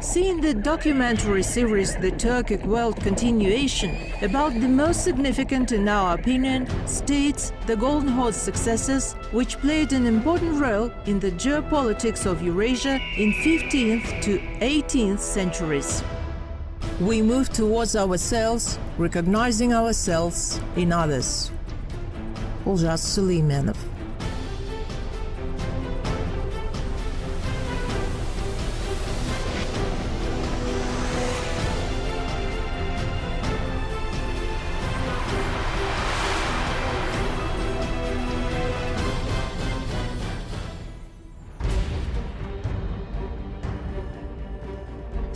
Seeing the documentary series The Turkic World Continuation about the most significant, in our opinion, states, the Golden Horde's successors, which played an important role in the geopolitics of Eurasia in 15th to 18th centuries. We move towards ourselves, recognizing ourselves in others. Oljas Suleimanov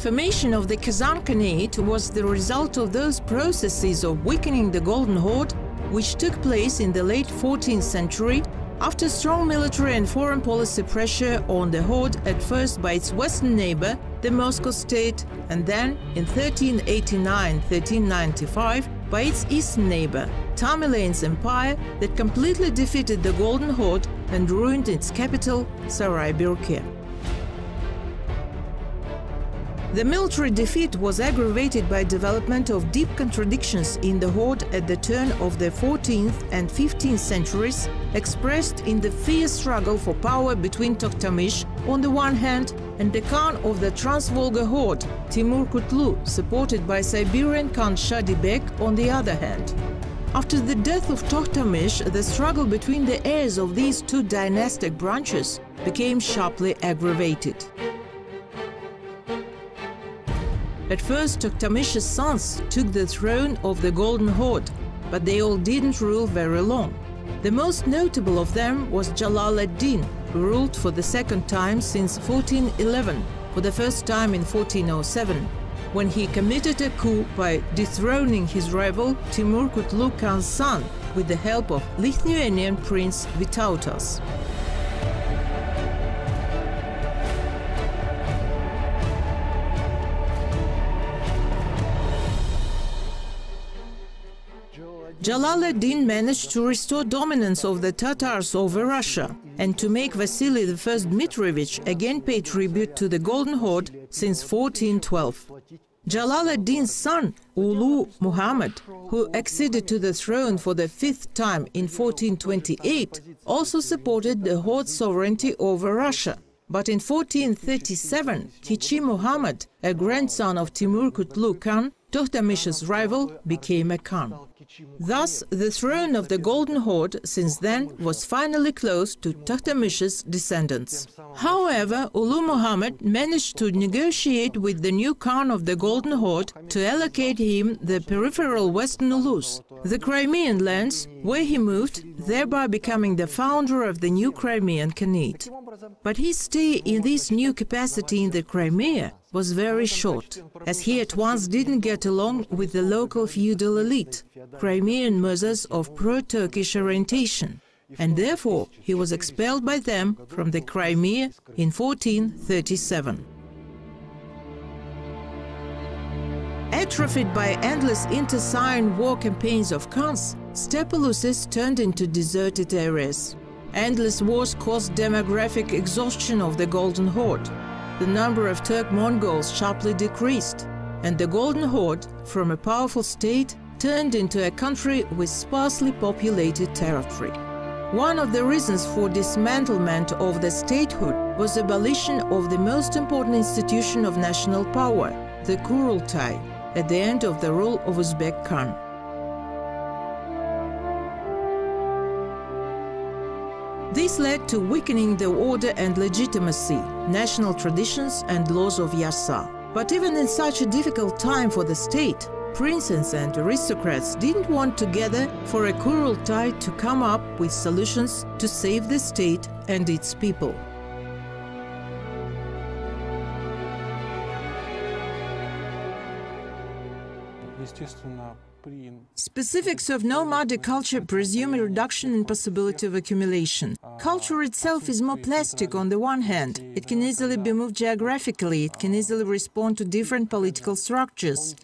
Formation of the Kazan Khanate was the result of those processes of weakening the Golden Horde which took place in the late 14th century after strong military and foreign policy pressure on the Horde at first by its western neighbor, the Moscow state, and then in 1389-1395 by its eastern neighbor, Tamerlane's empire that completely defeated the Golden Horde and ruined its capital, Sarai Berke. The military defeat was aggravated by development of deep contradictions in the horde at the turn of the 14th and 15th centuries, expressed in the fierce struggle for power between Toktamish on the one hand and the Khan of the Trans-Volga horde, Timur Kutlu, supported by Siberian Khan Shadi Bek on the other hand. After the death of Toktamish, the struggle between the heirs of these two dynastic branches became sharply aggravated. At first, Toktamish's sons took the throne of the Golden Horde, but they all didn't rule very long. The most notable of them was Jalal ad-Din, who ruled for the second time since 1411, for the first time in 1407, when he committed a coup by dethroning his rival Timur Kutlu Khan's son with the help of Lithuanian Prince Vytautas. Jalal ad-Din managed to restore dominance of the Tatars over Russia and to make Vasily I Dmitrievich again pay tribute to the Golden Horde since 1412. Jalal ad-Din's son, Ulu Muhammad, who acceded to the throne for the fifth time in 1428, also supported the Horde sovereignty over Russia. But in 1437, Kichi Muhammad, a grandson of Timur Kutlu Khan, Tohtamish's rival, became a Khan. Thus, the throne of the Golden Horde since then was finally closed to Tohtamish's descendants. However, Ulu Muhammad managed to negotiate with the new Khan of the Golden Horde to allocate him the peripheral Western Ulus, the Crimean lands, where he moved, thereby becoming the founder of the new Crimean Khanate. But his stay in this new capacity in the Crimea was very short, as he at once didn't get along with the local feudal elite, Crimean Murzas of pro-Turkish orientation, and therefore he was expelled by them from the Crimea in 1437. Atrophied by endless inter-Scian war campaigns of Khans, Steppe turned into deserted areas. Endless wars caused demographic exhaustion of the Golden Horde. The number of Turk Mongols sharply decreased, and the Golden Horde, from a powerful state, turned into a country with sparsely populated territory. One of the reasons for dismantlement of the statehood was abolition of the most important institution of national power, the Kurultai, at the end of the rule of Uzbek Khan. This led to weakening the order and legitimacy, national traditions and laws of Yasa. But even in such a difficult time for the state, princes and aristocrats didn't want together for a Kurultai to come up with solutions to save the state and its people. Естественно, Specifics of nomadic culture presume a reduction in possibility of accumulation. Culture itself is more plastic on the one hand. It can easily be moved geographically, it can easily respond to different political structures.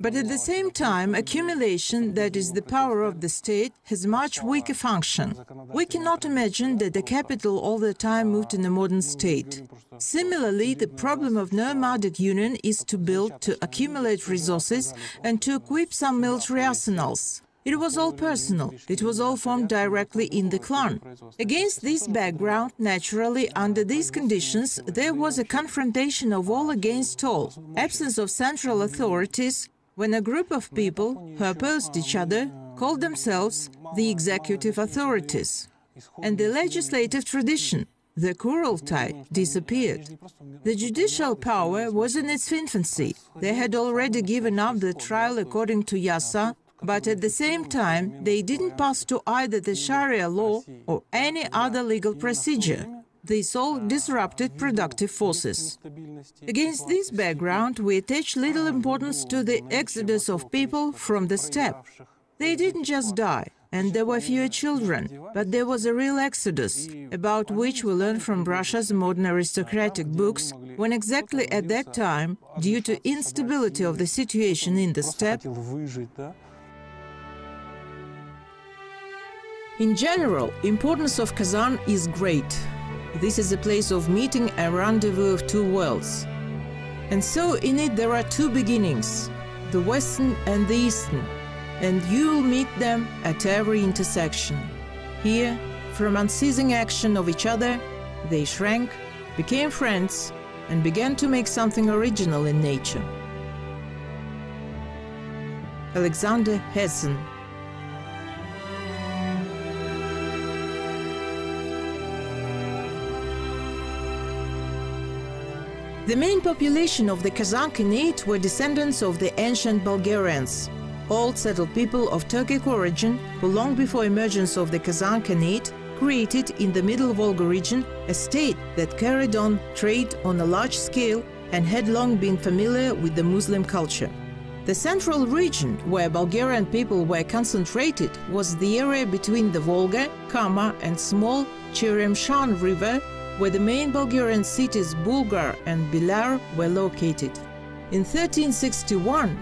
But at the same time, accumulation, that is the power of the state, has much weaker function. We cannot imagine that the capital all the time moved in a modern state. Similarly, the problem of nomadic union is to build, to accumulate resources and to equip some military arsenals. It was all personal, it was all formed directly in the clan. Against this background, naturally, under these conditions, there was a confrontation of all against all, absence of central authorities, when a group of people who opposed each other called themselves the executive authorities. And the legislative tradition, the Kurultai disappeared. The judicial power was in its infancy. They had already given up the trial according to Yasa, but at the same time they didn't pass to either the Sharia law or any other legal procedure. This all disrupted productive forces. Against this background, we attach little importance to the exodus of people from the steppe. They didn't just die, and there were fewer children, but there was a real exodus, about which we learn from Russia's modern aristocratic books, when exactly at that time, due to instability of the situation in the steppe, in general, importance of Kazan is great. This is a place of meeting, a rendezvous of two worlds. And so in it there are two beginnings, the Western and the Eastern, and you'll meet them at every intersection. Here, from unceasing action of each other, they shrank, became friends, and began to make something original in nature. Alexander Herzen The main population of the Kazan Khanate were descendants of the ancient Bulgarians, old settled people of Turkic origin who long before emergence of the Kazan Khanate created in the Middle Volga region a state that carried on trade on a large scale and had long been familiar with the Muslim culture. The central region where Bulgarian people were concentrated was the area between the Volga, Kama and small Cheremshan River where the main Bulgarian cities Bulgar and Bilar were located. In 1361,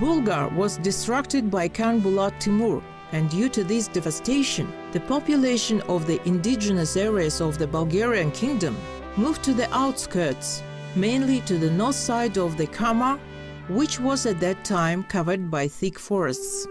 Bulgar was destructed by Khan Bulat Timur, and due to this devastation, the population of the indigenous areas of the Bulgarian kingdom moved to the outskirts, mainly to the north side of the Kama, which was at that time covered by thick forests.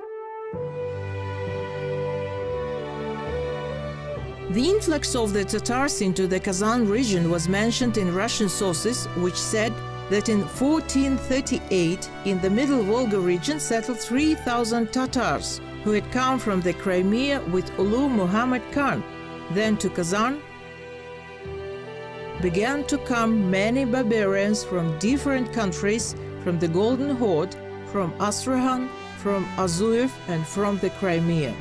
The influx of the Tatars into the Kazan region was mentioned in Russian sources, which said that in 1438 in the Middle Volga region settled 3,000 Tatars who had come from the Crimea with Ulu Muhammad Khan. Then to Kazan began to come many barbarians from different countries, from the Golden Horde, from Astrakhan, from Azov, and from the Crimea.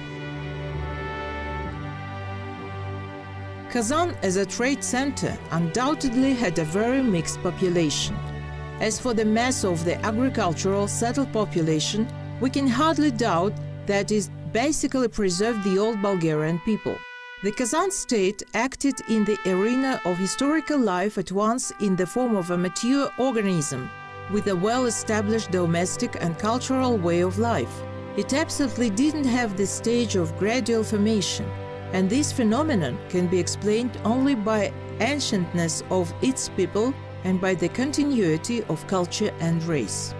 Kazan as a trade center undoubtedly had a very mixed population. As for the mass of the agricultural settled population, we can hardly doubt that it basically preserved the old Bulgarian people. The Kazan state acted in the arena of historical life at once in the form of a mature organism, with a well-established domestic and cultural way of life. It absolutely didn't have the stage of gradual formation, and this phenomenon can be explained only by ancientness of its people and by the continuity of culture and race.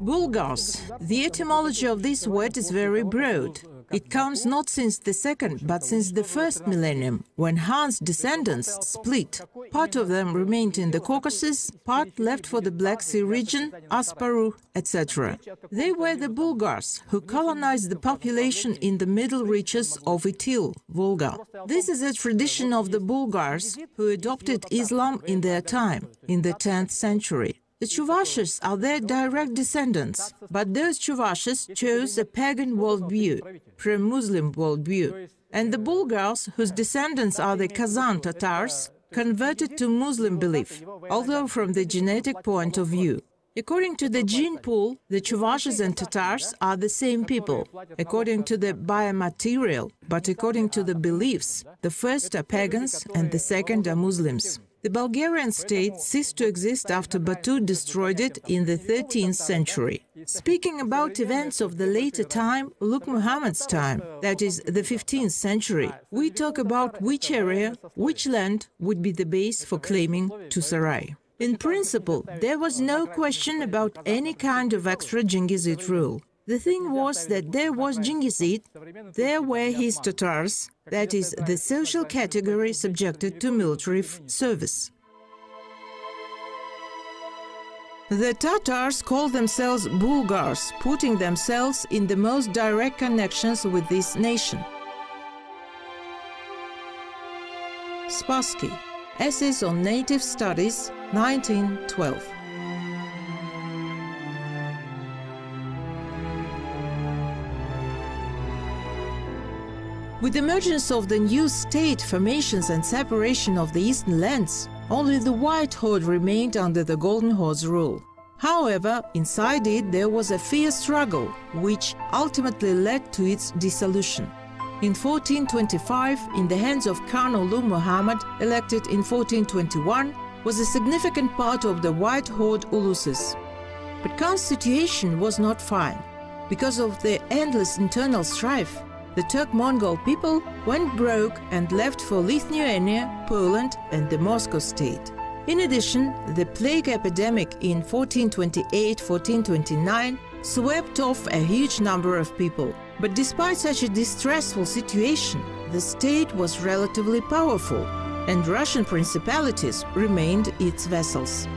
Bulgars. The etymology of this word is very broad. It comes not since the second, but since the first millennium, when Han's descendants split. Part of them remained in the Caucasus, part left for the Black Sea region, Asparuh, etc. They were the Bulgars, who colonized the population in the middle reaches of Itil, Volga. This is a tradition of the Bulgars, who adopted Islam in their time, in the 10th century. The Chuvashes are their direct descendants, but those Chuvashes chose a pagan worldview, pre-Muslim worldview, and the Bulgars, whose descendants are the Kazan Tatars, converted to Muslim belief, although from the genetic point of view. According to the gene pool, the Chuvashes and Tatars are the same people, according to the biomaterial, but according to the beliefs, the first are pagans and the second are Muslims. The Bulgarian state ceased to exist after Batu destroyed it in the 13th century. Speaking about events of the later time, Ulugh Muhammad's time, that is, the 15th century, we talk about which area, which land would be the base for claiming to Sarai. In principle, there was no question about any kind of extra Jingizid rule. The thing was that there was Jingizid, there were his Tatars, that is, the social category subjected to military service. The Tatars call themselves Bulgars, putting themselves in the most direct connections with this nation. Spassky, Essays on Native Studies, 1912. With the emergence of the new state formations and separation of the eastern lands, only the White Horde remained under the Golden Horde's rule. However, inside it there was a fierce struggle, which ultimately led to its dissolution. In 1425, in the hands of Khan Ulugh Muhammad, elected in 1421, was a significant part of the White Horde Uluses. But Khan's situation was not fine. Because of the endless internal strife, the Turk-Mongol people went broke and left for Lithuania, Poland and the Moscow state. In addition, the plague epidemic in 1428-1429 swept off a huge number of people. But despite such a distressful situation, the state was relatively powerful, and Russian principalities remained its vassals.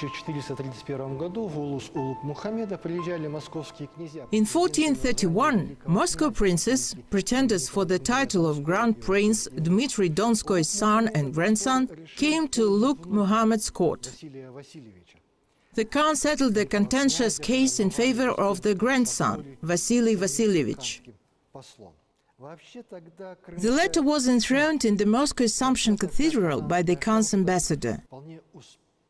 In 1431, Moscow princes, pretenders for the title of Grand Prince Dmitry Donskoy's son and grandson, came to Ulugh Muhammad's court. The Khan settled the contentious case in favor of the grandson, Vasily Vasilievich. The latter was enthroned in the Moscow Assumption Cathedral by the Khan's ambassador.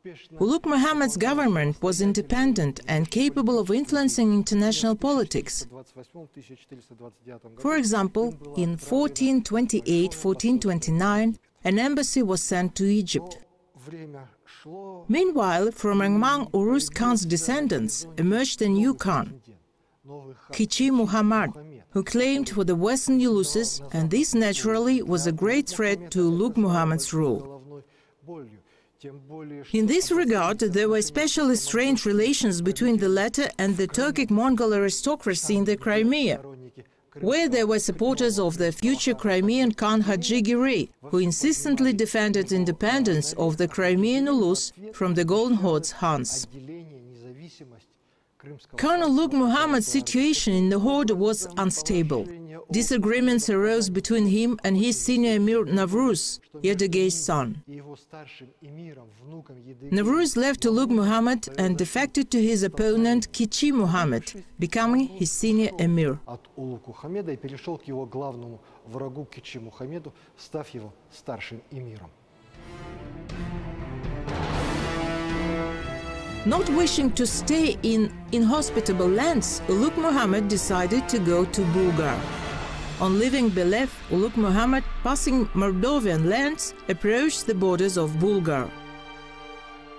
Ulugh Muhammad's government was independent and capable of influencing international politics. For example, in 1428-1429, an embassy was sent to Egypt. Meanwhile, from among Urus Khan's descendants emerged a new Khan, Kichi Muhammad, who claimed for the Western Uluses, and this naturally was a great threat to Ulugh Muhammad's rule. In this regard, there were especially strained relations between the latter and the Turkic Mongol aristocracy in the Crimea, where there were supporters of the future Crimean Khan Haji Girey, who insistently defended independence of the Crimean Ulus from the Golden Horde's Hans. Colonel Ulugh Muhammad's situation in the Horde was unstable. Disagreements arose between him and his senior emir Navruz, Yadagey's son. Navruz left Ulugh Muhammad and defected to his opponent Kichi Muhammad, becoming his senior emir. Not wishing to stay in inhospitable lands, Ulugh Muhammad decided to go to Bulgar. On leaving Belev, Uluk Muhammad, passing Moldovan lands, approached the borders of Bulgar.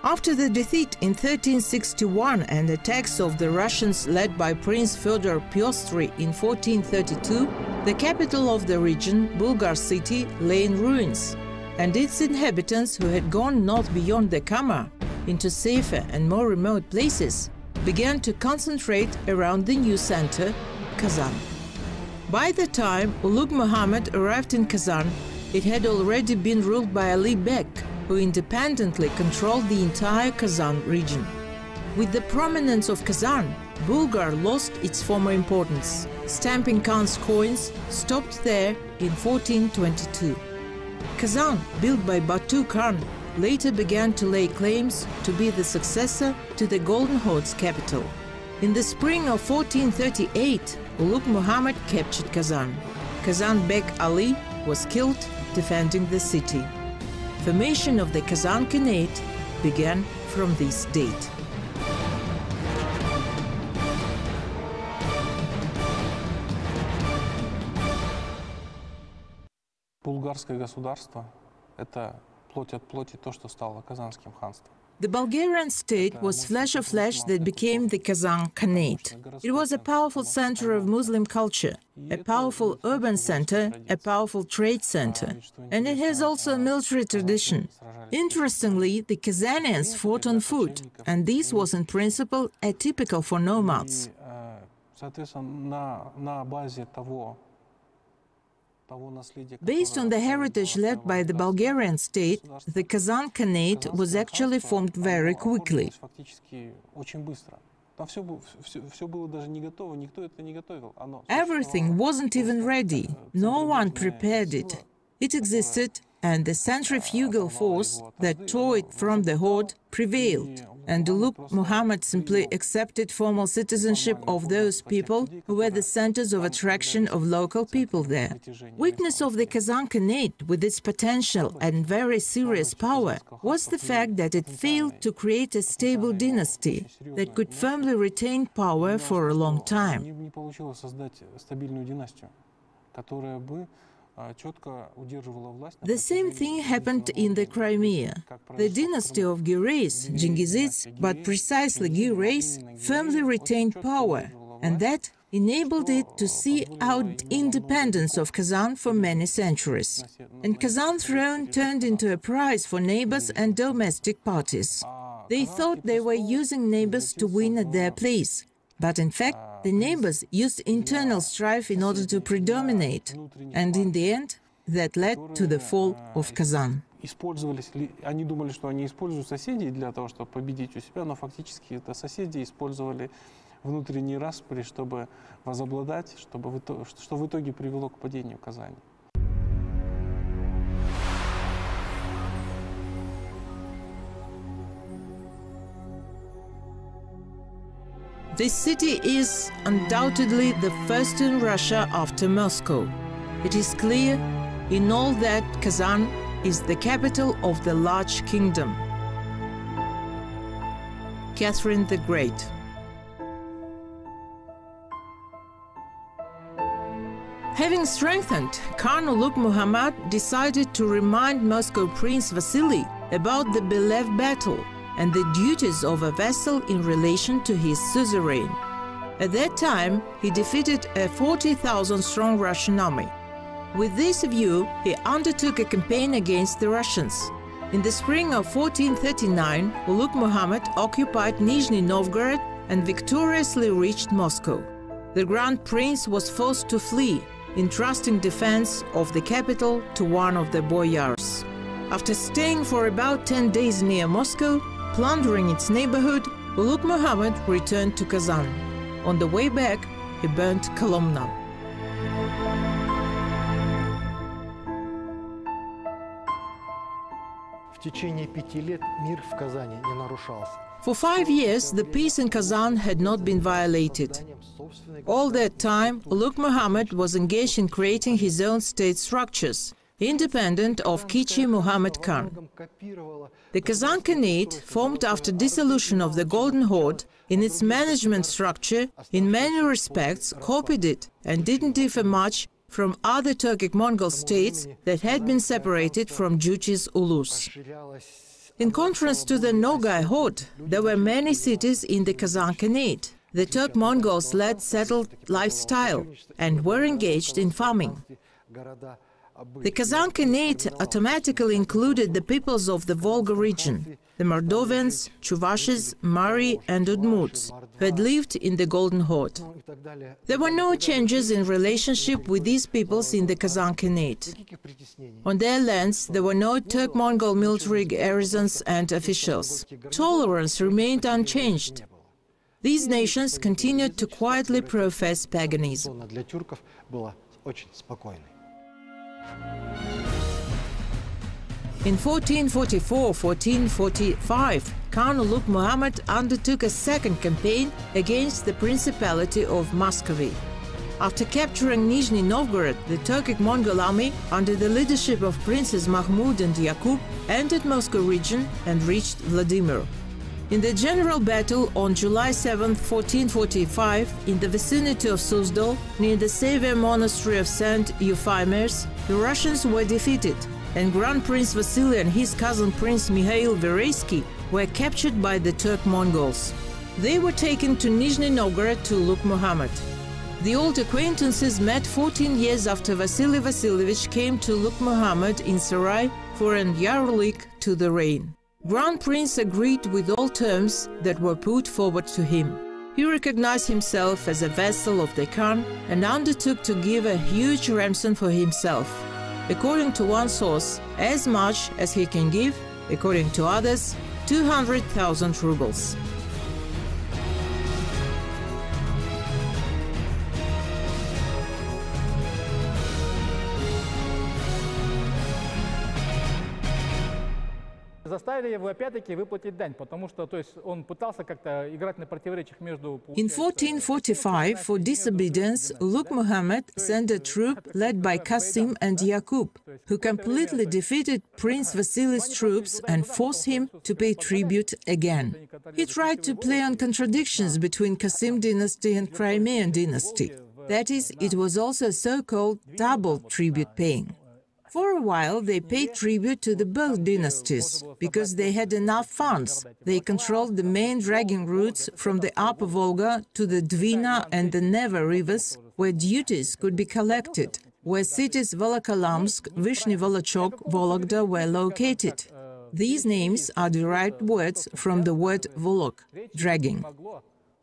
After the defeat in 1361 and attacks of the Russians led by Prince Fyodor Pyostry in 1432, the capital of the region, Bulgar city, lay in ruins, and its inhabitants who had gone north beyond the Kama into safer and more remote places began to concentrate around the new center, Kazan. By the time Ulugh Muhammad arrived in Kazan, it had already been ruled by Ali Bek, who independently controlled the entire Kazan region. With the prominence of Kazan, Bulgar lost its former importance. Stamping Khan's coins stopped there in 1422. Kazan, built by Batu Khan, later began to lay claims to be the successor to the Golden Horde's capital. In the spring of 1438, Ulugh Muhammad captured Kazan. Kazan Bek Ali was killed defending the city. Formation of the Kazan Khanate began from this date. Булгарское государство – это плоть от плоти то, что стало Казанским ханством. The Bulgarian state was flesh of flesh that became the Kazan Khanate. It was a powerful center of Muslim culture, a powerful urban center, a powerful trade center, and it has also a military tradition. Interestingly, the Kazanians fought on foot, and this was in principle atypical for nomads. Based on the heritage left by the Bulgarian state, the Kazan Khanate was actually formed very quickly. Everything wasn't even ready, no one prepared it. It existed, and the centrifugal force that tore it from the horde prevailed. And Ulugh Muhammad simply accepted formal citizenship of those people who were the centers of attraction of local people there. Weakness of the Kazan Khanate, with its potential and very serious power, was the fact that it failed to create a stable dynasty that could firmly retain power for a long time. The same thing happened in the Crimea. The dynasty of Girays, Gingizids, but precisely Girays firmly retained power, and that enabled it to see out independence of Kazan for many centuries. And Kazan throne turned into a prize for neighbors and domestic parties. They thought they were using neighbors to win at their place, but in fact the neighbors used internal strife in order to predominate, and in the end, that led to the fall of Kazan. Они думали, что они используют соседей для того, чтобы победить у себя, но фактически это соседи использовали внутренний распри, чтобы возобладать, чтобы в итоге, что в итоге привело к падению Казани. This city is undoubtedly the first in Russia after Moscow. It is clear in all that Kazan is the capital of the large kingdom. Catherine the Great. Having strengthened, Khan Muhammad decided to remind Moscow Prince Vasily about the Belev battle and the duties of a vassal in relation to his suzerain. At that time, he defeated a 40,000 strong Russian army. With this view, he undertook a campaign against the Russians. In the spring of 1439, Ulugh Muhammad occupied Nizhny Novgorod and victoriously reached Moscow. The Grand Prince was forced to flee, entrusting defense of the capital to one of the boyars. After staying for about 10 days near Moscow, Plundering its neighborhood, Uluk Muhammad returned to Kazan. On the way back, he burnt Kolomna. For five years, the peace in Kazan had not been violated. All that time, Uluk Muhammad was engaged in creating his own state structures independent of Kichi Muhammad Khan. The Kazan Khanate, formed after dissolution of the Golden Horde, in its management structure, in many respects, copied it and didn't differ much from other Turkic-Mongol states that had been separated from Juchi's Ulus. In contrast to the Nogai Horde, there were many cities in the Kazan Khanate. The Turk-Mongols led settled lifestyle and were engaged in farming. The Kazan Khanate automatically included the peoples of the Volga region, the Mordovans, Chuvashes, Mari and Udmurts, who had lived in the Golden Horde. There were no changes in relationship with these peoples in the Kazan Khanate. On their lands there were no Turk-Mongol military garrisons and officials. Tolerance remained unchanged. These nations continued to quietly profess paganism. In 1444-1445, Khan Ulugh Muhammad undertook a second campaign against the Principality of Muscovy. After capturing Nizhny Novgorod, the Turkic Mongol army, under the leadership of Princes Mahmud and Yakub, entered Moscow region and reached Vladimir. In the general battle on July 7, 1445, in the vicinity of Suzdal, near the Savior Monastery of St. Euphemius, the Russians were defeated, and Grand Prince Vasily and his cousin Prince Mikhail Vereysky were captured by the Turk Mongols. They were taken to Nizhny Novgorod to Ulugh Muhammad. The old acquaintances met 14 years after Vasily Vasilievich came to Ulugh Muhammad in Sarai for an yarlik to the reign. Grand Prince agreed with all terms that were put forward to him. He recognized himself as a vassal of the Khan and undertook to give a huge ransom for himself. According to one source, as much as he can give, according to others, 200,000 rubles. In 1445, for disobedience, Ulugh Muhammad sent a troop led by Qasim and Yaqub, who completely defeated Prince Vasily's troops and forced him to pay tribute again. He tried to play on contradictions between Qasim dynasty and Crimean dynasty. That is, it was also so-called double tribute paying. For a while, they paid tribute to the both dynasties, because they had enough funds. They controlled the main dragging routes from the Upper Volga to the Dvina and the Neva rivers, where duties could be collected, where cities Volokolamsk, Vishny Volochok, Vologda were located. These names are derived words from the word Volok, dragging.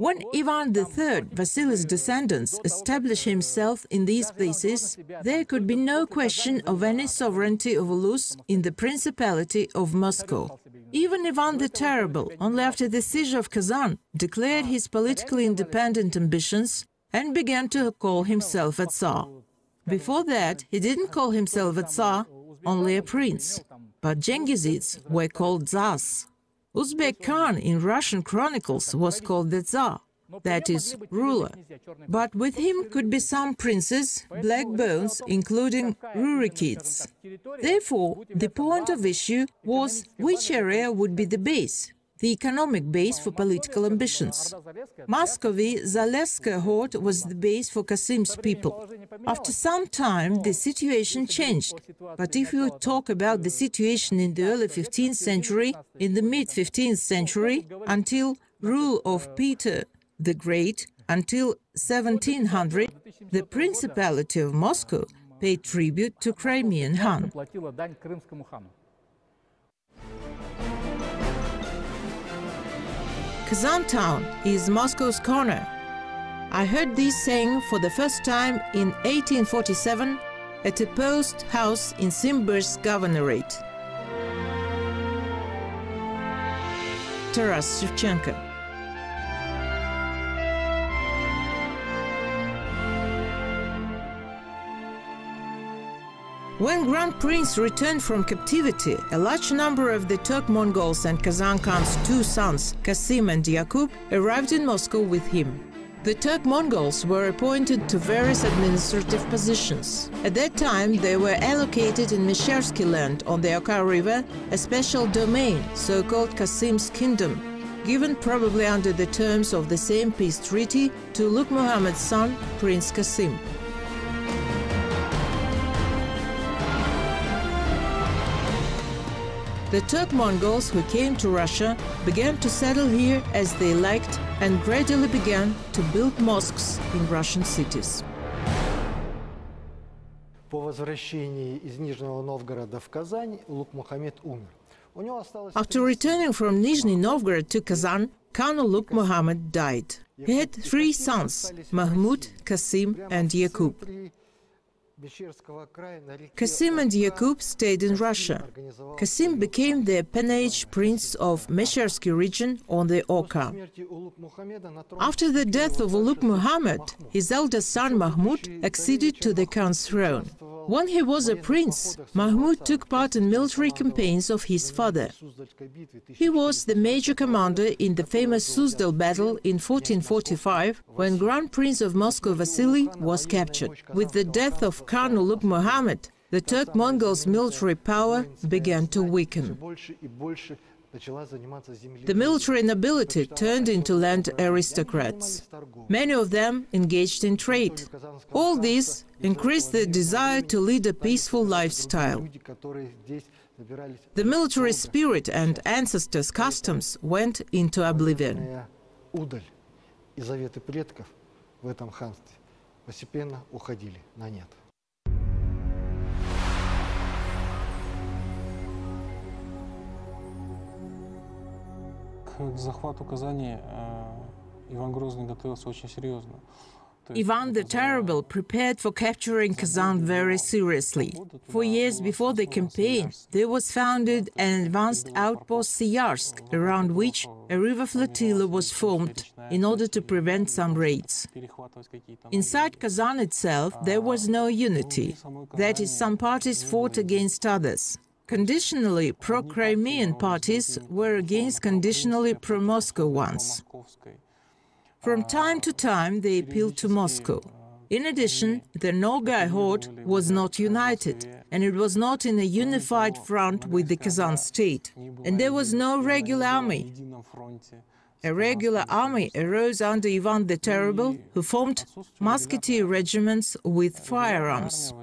When Ivan III, Vasily's descendants, established himself in these places, there could be no question of any sovereignty of Ulus in the Principality of Moscow. Even Ivan the Terrible, only after the siege of Kazan, declared his politically independent ambitions and began to call himself a Tsar. Before that, he didn't call himself a Tsar, only a prince. But Genghisids were called Tsars. Uzbek Khan in Russian chronicles was called the Tsar, that is, ruler. But with him could be some princes, black bones, including Rurikids. Therefore, the point of issue was which area would be the base, the economic base for political ambitions. Muscovy Zaleska horde was the base for Kasim's people. After some time, the situation changed. But if you talk about the situation in the early 15th century, in the mid 15th century, until rule of Peter the Great, until 1700, the Principality of Moscow paid tribute to Crimean Han. Kazantown is Moscow's corner. I heard this saying for the first time in 1847 at a post house in Simbirsk governorate. Taras Shevchenko. When Grand Prince returned from captivity, a large number of the Turk Mongols and Kazan Khan's two sons, Kasim and Yakub, arrived in Moscow with him. The Turk Mongols were appointed to various administrative positions. At that time, they were allocated in Meshersky land on the Oka River, a special domain, so called Kasim's Kingdom, given probably under the terms of the same peace treaty to Ulugh Muhammad's son, Prince Kasim. The Turk Mongols who came to Russia began to settle here as they liked and gradually began to build mosques in Russian cities. По возвращении из Нижнего Новгорода в Казань Лук Мухаммед умер. У него осталось... After returning from Nizhny Novgorod to Kazan, Khan Ulugh Muhammad died. He had three sons, Mahmud, Kasim, and Yakub. Kasim and Yakub stayed in Russia. Kasim became the appanage prince of Meshersky region on the Oka. After the death of Uluk Muhammad, his elder son Mahmud acceded to the Khan's throne. When he was a prince, Mahmud took part in military campaigns of his father. He was the major commander in the famous Suzdal battle in 1445, when Grand Prince of Moscow Vasily was captured. With the death of Khan Ulug Muhammad, the Turk-Mongols' military power began to weaken. больше и больше начала заниматься The military nobility turned into land aristocrats. Many of them engaged in trade. All this increased the desire to lead a peaceful lifestyle. Люди, которые здесь собирались The military spirit and ancestors' customs went into oblivion. Э, удаль и заветы предков в этом ханстве постепенно уходили на нет. Казани Иван Грозный готовился очень серьезно. Ivan the Terrible prepared for capturing Kazan very seriously. For years before the campaign, there was founded an advanced outpost Sviyazhsk, around which a river flotilla was formed in order to prevent some raids. Inside Kazan itself, there was no unity. That is, some parties fought against others. Conditionally pro-Crimean parties were against conditionally pro-Moscow ones. From time to time, they appealed to Moscow. In addition, the Nogai horde was not united, and it was not in a unified front with the Kazan state. And there was no regular army. A regular army arose under Ivan the Terrible, who formed musketeer regiments with firearms.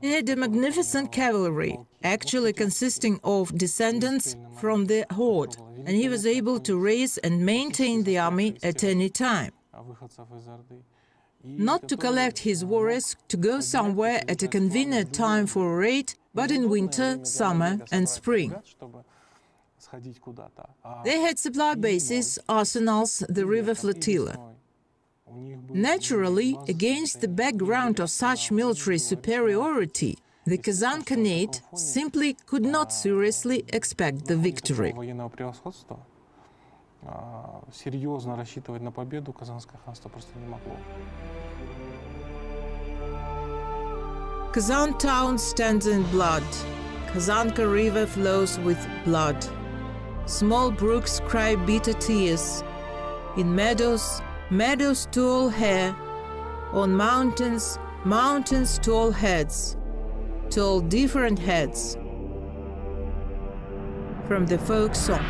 He had a magnificent cavalry, actually consisting of descendants from the horde, and he was able to raise and maintain the army at any time. Not to collect his warriors to go somewhere at a convenient time for a raid, but in winter, summer, and spring. They had supply bases, arsenals, the river flotilla. Naturally, against the background of such military superiority, the Kazan Khanate simply could not seriously expect the victory. Kazan town stands in blood. Kazanka river flows with blood. Small brooks cry bitter tears. In meadows, meadows tall hair. On mountains, mountains tall heads. Tall different heads. From the folk song.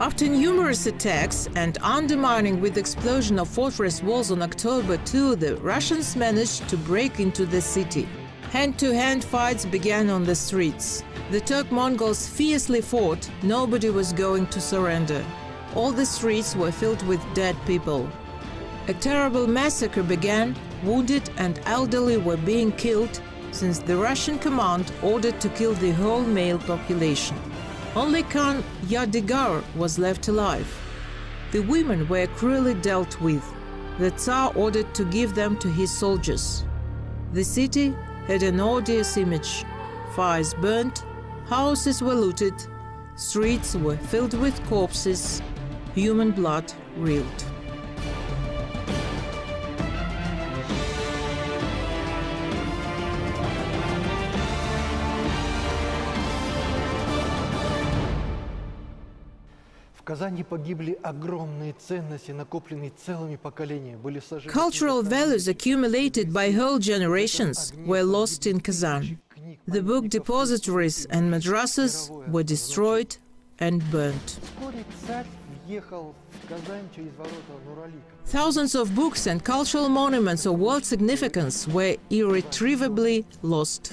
After numerous attacks and undermining with explosion of fortress walls on October 2, the Russians managed to break into the city. Hand-to-hand fights began on the streets. The Turk Mongols fiercely fought, nobody was going to surrender. All the streets were filled with dead people. A terrible massacre began, wounded and elderly were being killed, since the Russian command ordered to kill the whole male population. Only Khan Yadigar was left alive. The women were cruelly dealt with. The Tsar ordered to give them to his soldiers. The city had an odious image. Fires burnt, houses were looted, streets were filled with corpses, human blood reeled. Cultural values accumulated by whole generations were lost in Kazan. The book depositories and madrasas were destroyed and burnt. Thousands of books and cultural monuments of world significance were irretrievably lost.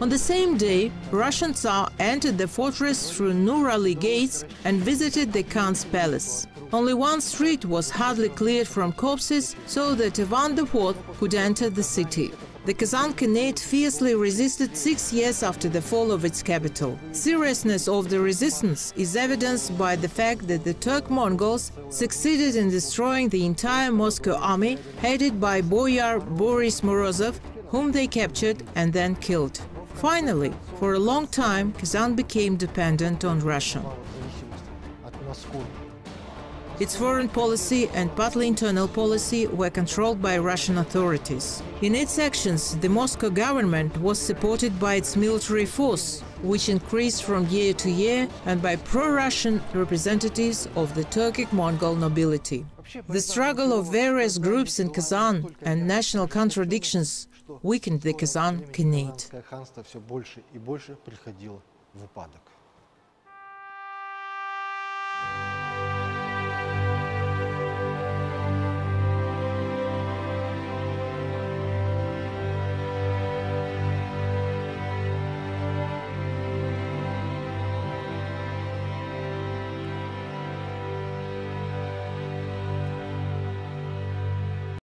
On the same day, Russian Tsar entered the fortress through Nurali gates and visited the Khan's palace. Only one street was hardly cleared from corpses so that Ivan IV could enter the city. The Kazan Khanate fiercely resisted six years after the fall of its capital. Seriousness of the resistance is evidenced by the fact that the Turk Mongols succeeded in destroying the entire Moscow army headed by Boyar Boris Morozov, whom they captured and then killed. Finally, for a long time, Kazan became dependent on Russia. Its foreign policy and partly internal policy were controlled by Russian authorities. In its actions, the Moscow government was supported by its military force, which increased from year to year, and by pro-Russian representatives of the Turkic Mongol nobility. The struggle of various groups in Kazan and national contradictions weakened the Kazan Khanate.